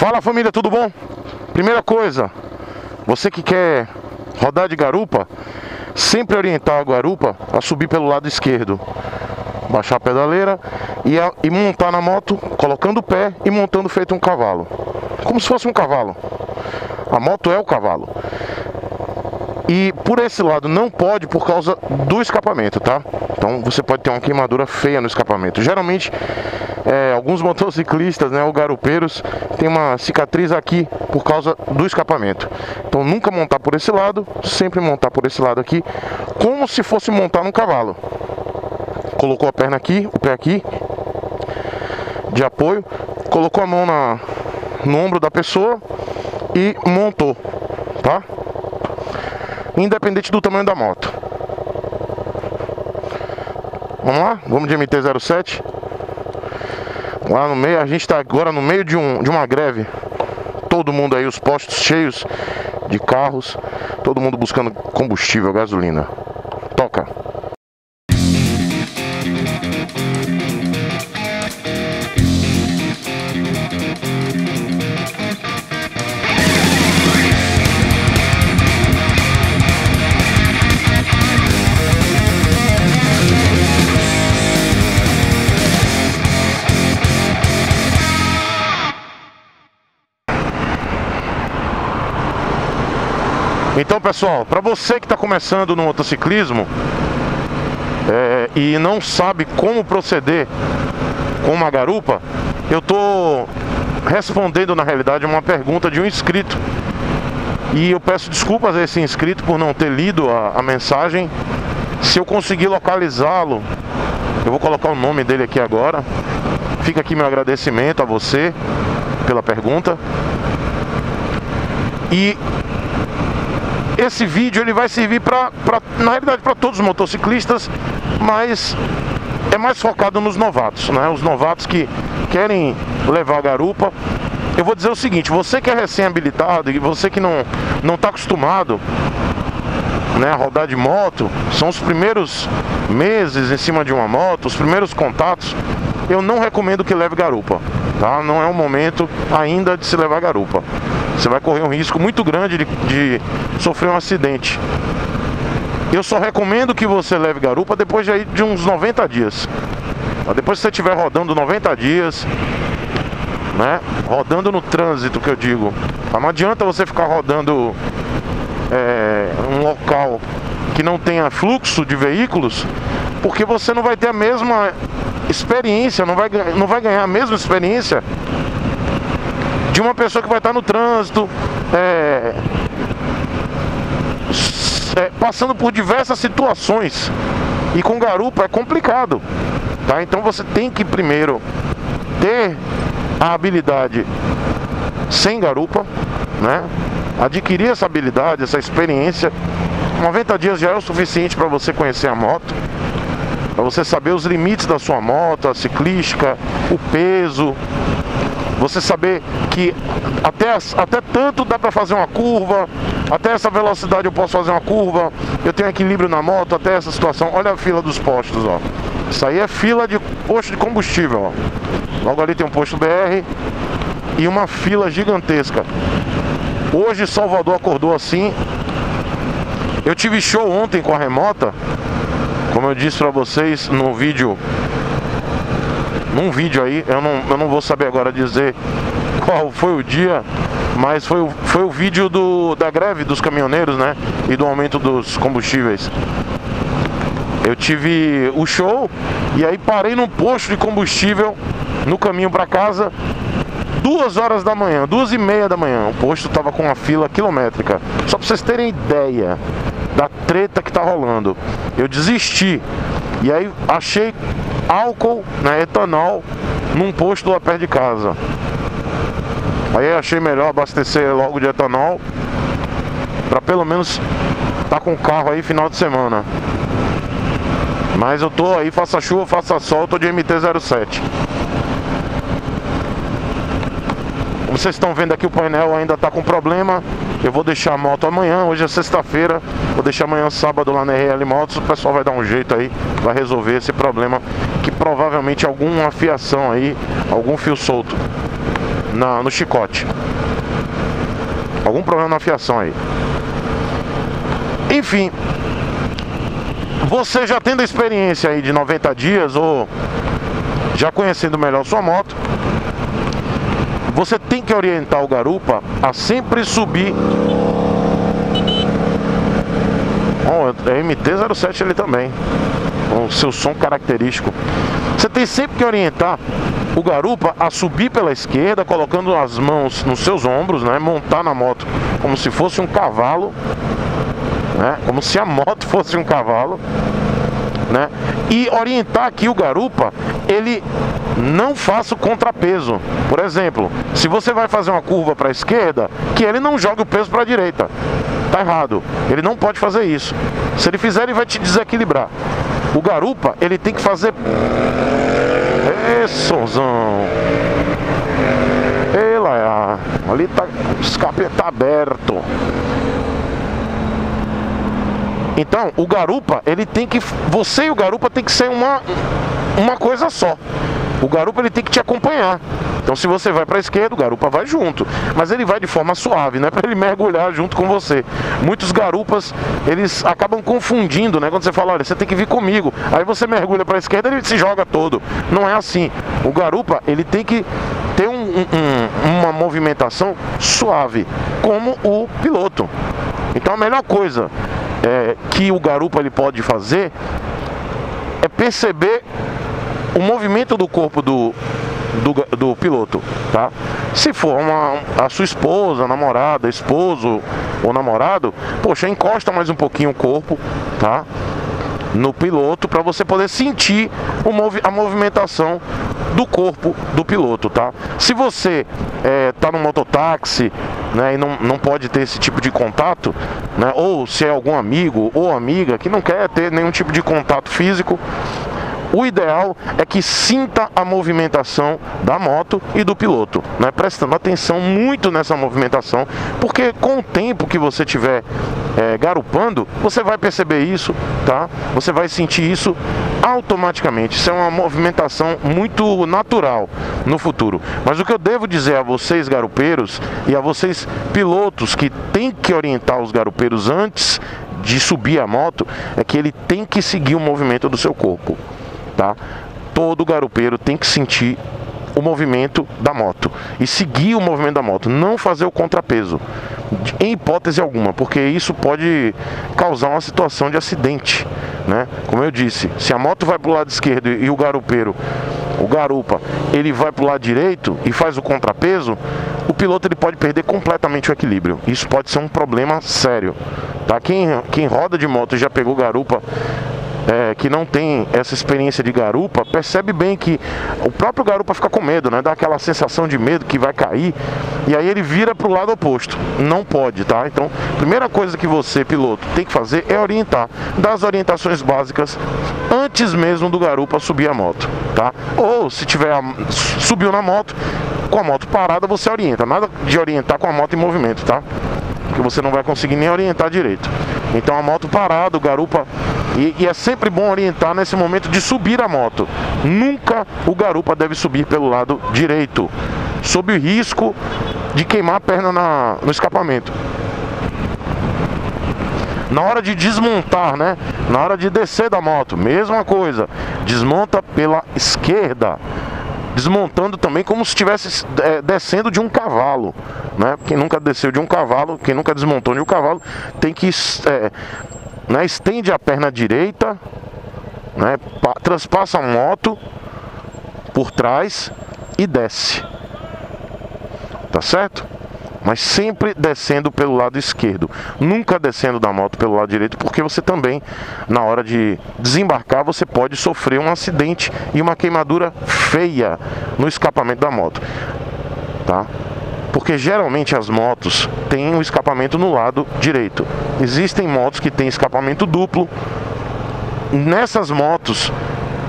Fala família, tudo bom? Primeira coisa, você que quer rodar de garupa, sempre orientar a garupa a subir pelo lado esquerdo. Baixar a pedaleira e, a, e montar na moto, colocando o pé e montando feito um cavalo. Como se fosse um cavalo. A moto é o cavalo. E por esse lado não pode por causa do escapamento, tá? Então você pode ter uma queimadura feia no escapamento. Geralmente, é, alguns motociclistas, né, ou garupeiros, tem uma cicatriz aqui por causa do escapamento. Então nunca montar por esse lado, sempre montar por esse lado aqui, como se fosse montar num cavalo. Colocou a perna aqui, o pé aqui, de apoio, colocou a mão na, no ombro da pessoa e montou, tá? independente do tamanho da moto. Vamos lá? Vamos de MT-07. Lá no meio, a gente está agora no meio de, um, de uma greve. Todo mundo aí, os postos cheios de carros. Todo mundo buscando combustível, gasolina. Então, pessoal, para você que está começando no motociclismo é, e não sabe como proceder com uma garupa, eu estou respondendo na realidade uma pergunta de um inscrito. E eu peço desculpas a esse inscrito por não ter lido a, a mensagem. Se eu conseguir localizá-lo, eu vou colocar o nome dele aqui agora. Fica aqui meu agradecimento a você pela pergunta. E esse vídeo ele vai servir para, na realidade, para todos os motociclistas, mas é mais focado nos novatos, né? Os novatos que querem levar a garupa. Eu vou dizer o seguinte: você que é recém-habilitado e você que não não está acostumado né, a rodar de moto, são os primeiros meses em cima de uma moto, os primeiros contatos. Eu não recomendo que leve garupa, tá? Não é o momento ainda de se levar garupa você vai correr um risco muito grande de, de sofrer um acidente. Eu só recomendo que você leve garupa depois de, de uns 90 dias. Depois que você estiver rodando 90 dias, né? Rodando no trânsito que eu digo. Não adianta você ficar rodando é, um local que não tenha fluxo de veículos, porque você não vai ter a mesma experiência, não vai, não vai ganhar a mesma experiência de uma pessoa que vai estar no trânsito, é, é, passando por diversas situações. E com garupa é complicado, tá? Então você tem que primeiro ter a habilidade sem garupa, né? Adquirir essa habilidade, essa experiência. 90 dias já é o suficiente para você conhecer a moto, para você saber os limites da sua moto, a ciclística, o peso, você saber que até, até tanto dá para fazer uma curva, até essa velocidade eu posso fazer uma curva, eu tenho equilíbrio na moto, até essa situação. Olha a fila dos postos, ó. Isso aí é fila de posto de combustível, ó. Logo ali tem um posto BR e uma fila gigantesca. Hoje Salvador acordou assim. Eu tive show ontem com a remota, como eu disse para vocês no vídeo num vídeo aí, eu não, eu não vou saber agora dizer qual foi o dia, mas foi, foi o vídeo do, da greve dos caminhoneiros, né? E do aumento dos combustíveis. Eu tive o show e aí parei num posto de combustível no caminho para casa duas horas da manhã, duas e meia da manhã. O posto tava com uma fila quilométrica. Só para vocês terem ideia da treta que tá rolando. Eu desisti. E aí achei álcool, né, etanol, num posto lá perto de casa. Aí achei melhor abastecer logo de etanol para pelo menos tá com o carro aí final de semana. Mas eu tô aí, faça chuva, faça sol, tô de MT-07. Como vocês estão vendo aqui, o painel ainda está com problema. Eu vou deixar a moto amanhã, hoje é sexta-feira. Vou deixar amanhã sábado lá na RL Motos. O pessoal vai dar um jeito aí, vai resolver esse problema. Que provavelmente alguma afiação aí, algum fio solto. na, no chicote. Algum problema na fiação aí. Enfim, você já tendo a experiência aí de 90 dias ou já conhecendo melhor sua moto, você tem que orientar o garupa a sempre subir. Oh, é MT-07 ali também, o seu som característico. Você tem sempre que orientar o garupa a subir pela esquerda, colocando as mãos nos seus ombros, né? Montar na moto como se fosse um cavalo, né? Como se a moto fosse um cavalo, né? E orientar aqui o garupa, ele não faça o contrapeso. Por exemplo, se você vai fazer uma curva para a esquerda, que ele não jogue o peso para a direita. Tá errado. Ele não pode fazer isso. Se ele fizer, ele vai te desequilibrar. O garupa, ele tem que fazer Ê, sonzão. Ei, lá, ali tá, o escape tá aberto. Então, o garupa, ele tem que você e o garupa tem que ser uma uma coisa só. O garupa ele tem que te acompanhar. Então se você vai para a esquerda, o garupa vai junto, mas ele vai de forma suave, não é para ele mergulhar junto com você. Muitos garupas, eles acabam confundindo, né? Quando você fala, olha, você tem que vir comigo. Aí você mergulha para a esquerda, ele se joga todo. Não é assim. O garupa, ele tem que ter um, um, uma movimentação suave, como o piloto. Então a melhor coisa é, que o garupa ele pode fazer é perceber o movimento do corpo do, do, do piloto, tá? Se for uma, a sua esposa, namorada, esposo ou namorado, poxa, encosta mais um pouquinho o corpo, tá? No piloto para você poder sentir o movi a movimentação do corpo do piloto, tá? Se você é, tá no mototáxi, né, e não, não pode ter esse tipo de contato, né, ou se é algum amigo ou amiga que não quer ter nenhum tipo de contato físico, o ideal é que sinta a movimentação da moto e do piloto, né? prestando atenção muito nessa movimentação, porque com o tempo que você tiver é, garupando, você vai perceber isso, tá? Você vai sentir isso automaticamente. Isso é uma movimentação muito natural no futuro. Mas o que eu devo dizer a vocês garupeiros e a vocês pilotos que têm que orientar os garupeiros antes de subir a moto é que ele tem que seguir o movimento do seu corpo tá? Todo garupeiro tem que sentir o movimento da moto e seguir o movimento da moto, não fazer o contrapeso, em hipótese alguma, porque isso pode causar uma situação de acidente, né? Como eu disse, se a moto vai para o lado esquerdo e o garupeiro, o garupa, ele vai para o lado direito e faz o contrapeso, o piloto ele pode perder completamente o equilíbrio. Isso pode ser um problema sério, tá? Quem, quem roda de moto e já pegou garupa é, que não tem essa experiência de garupa, percebe bem que o próprio garupa fica com medo, né? Dá aquela sensação de medo que vai cair e aí ele vira para o lado oposto. Não pode, tá? Então, primeira coisa que você, piloto, tem que fazer é orientar, dar as orientações básicas antes mesmo do garupa subir a moto, tá? Ou se tiver subiu na moto, com a moto parada você orienta, nada de orientar com a moto em movimento, tá? Porque você não vai conseguir nem orientar direito. Então a moto parada, o garupa e, e, é sempre bom orientar nesse momento de subir a moto. Nunca o garupa deve subir pelo lado direito, sob o risco de queimar a perna na, no escapamento. Na hora de desmontar, né? Na hora de descer da moto, mesma coisa. Desmonta pela esquerda. Desmontando também como se estivesse é, descendo de um cavalo. Né? Quem nunca desceu de um cavalo, quem nunca desmontou de um cavalo, tem que é, né? estende a perna direita, né? transpassa a moto por trás e desce. Tá certo? Mas sempre descendo pelo lado esquerdo, nunca descendo da moto pelo lado direito, porque você também, na hora de desembarcar, você pode sofrer um acidente e uma queimadura feia no escapamento da moto. Tá? Porque geralmente as motos têm o escapamento no lado direito. Existem motos que têm escapamento duplo. Nessas motos,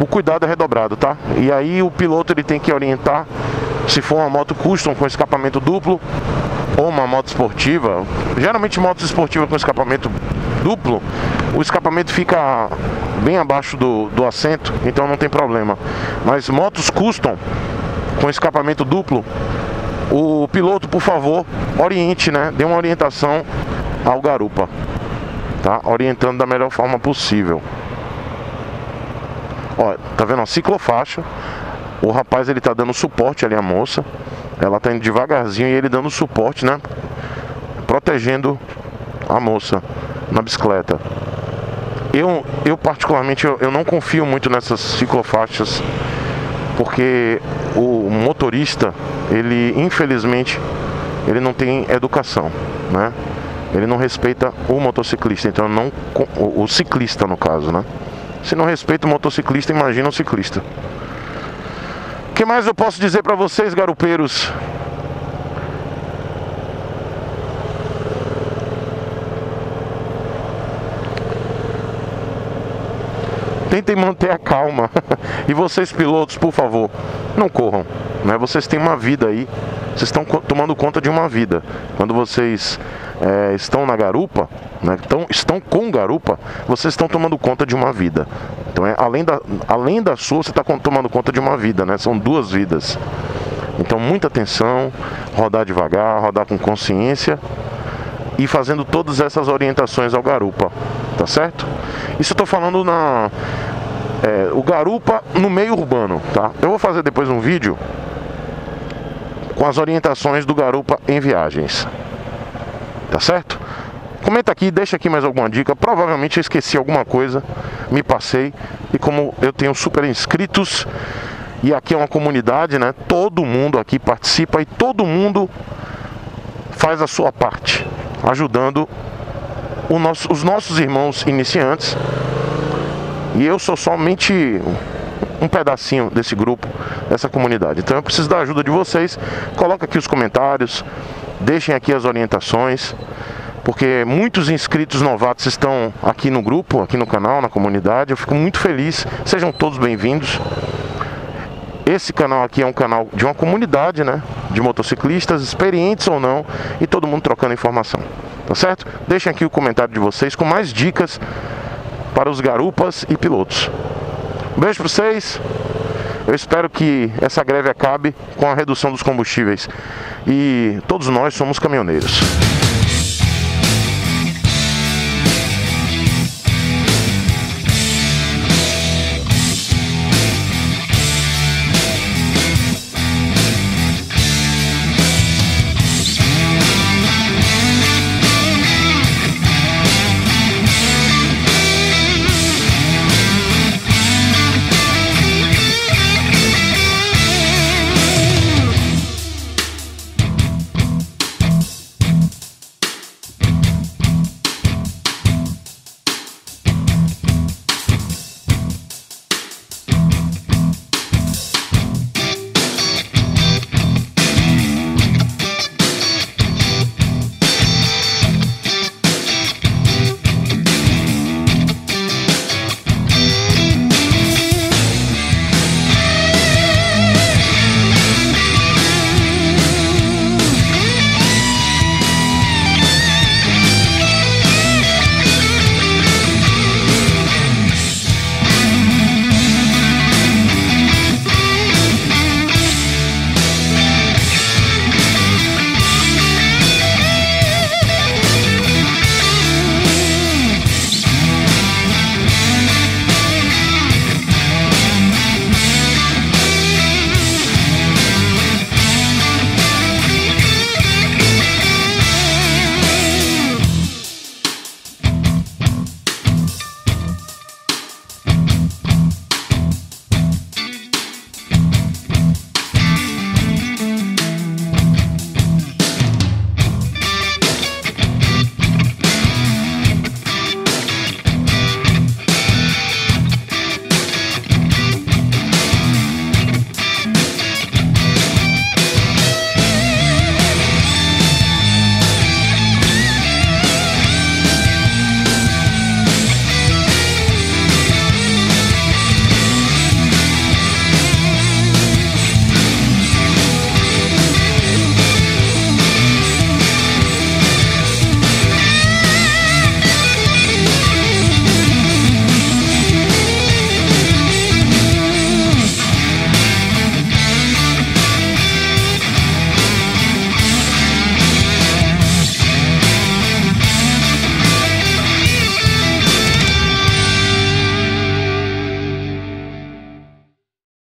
o cuidado é redobrado, tá? E aí o piloto ele tem que orientar se for uma moto custom com escapamento duplo ou uma moto esportiva. Geralmente motos esportivas com escapamento duplo, o escapamento fica bem abaixo do, do assento, então não tem problema. Mas motos custom com escapamento duplo, o piloto, por favor, oriente, né? Dê uma orientação ao garupa, tá? Orientando da melhor forma possível. Ó, tá vendo a ciclofaixa? O rapaz ele tá dando suporte ali à moça. Ela tá indo devagarzinho e ele dando suporte, né? Protegendo a moça na bicicleta. Eu, eu particularmente, eu, eu não confio muito nessas ciclofaixas, porque o motorista, ele infelizmente, ele não tem educação, né? Ele não respeita o motociclista, então não o, ciclista no caso, né? Se não respeita o motociclista, imagina o ciclista. O que mais eu posso dizer para vocês, garupeiros? Tentem manter a calma. e vocês pilotos, por favor, não corram. Né? Vocês têm uma vida aí, vocês estão tomando conta de uma vida. Quando vocês é, estão na garupa, né? então, estão com garupa, vocês estão tomando conta de uma vida. Então, é, além, da, além da sua, você está tomando conta de uma vida, né? São duas vidas. Então, muita atenção, rodar devagar, rodar com consciência e fazendo todas essas orientações ao garupa, tá certo? Isso eu estou falando na é, o garupa no meio urbano, tá? Eu vou fazer depois um vídeo com as orientações do garupa em viagens, tá certo? Comenta aqui, deixa aqui mais alguma dica. Provavelmente eu esqueci alguma coisa, me passei. E como eu tenho super inscritos e aqui é uma comunidade, né? Todo mundo aqui participa e todo mundo faz a sua parte ajudando nosso, os nossos irmãos iniciantes. E eu sou somente um pedacinho desse grupo, dessa comunidade. Então eu preciso da ajuda de vocês. Coloca aqui os comentários, deixem aqui as orientações, porque muitos inscritos novatos estão aqui no grupo, aqui no canal, na comunidade. Eu fico muito feliz. Sejam todos bem-vindos. Esse canal aqui é um canal de uma comunidade, né? De motociclistas, experientes ou não, e todo mundo trocando informação. Certo? Deixem aqui o comentário de vocês com mais dicas para os garupas e pilotos. Um beijo para vocês. Eu espero que essa greve acabe com a redução dos combustíveis. E todos nós somos caminhoneiros.